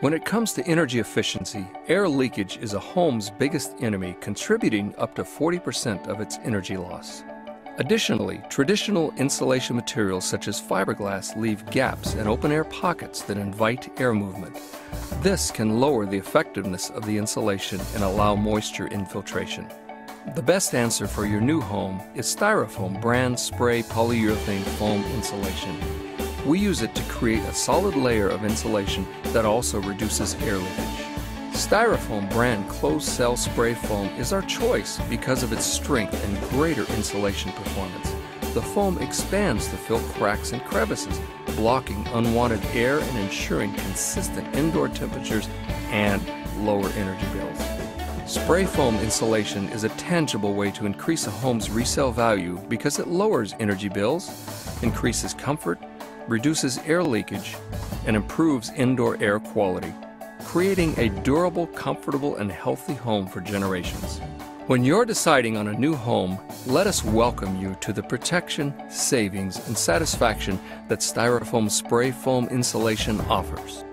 When it comes to energy efficiency, air leakage is a home's biggest enemy, contributing up to 40% of its energy loss. Additionally, traditional insulation materials such as fiberglass leave gaps and open air pockets that invite air movement. This can lower the effectiveness of the insulation and allow moisture infiltration. The best answer for your new home is Styrofoam brand spray polyurethane foam insulation. We use it to create a solid layer of insulation that also reduces air leakage. Styrofoam brand closed cell spray foam is our choice because of its strength and greater insulation performance. The foam expands to fill cracks and crevices, blocking unwanted air and ensuring consistent indoor temperatures and lower energy bills. Spray foam insulation is a tangible way to increase a home's resale value because it lowers energy bills, increases comfort, reduces air leakage, and improves indoor air quality creating a durable, comfortable, and healthy home for generations. When you're deciding on a new home, let us welcome you to the protection, savings, and satisfaction that Styrofoam spray foam insulation offers.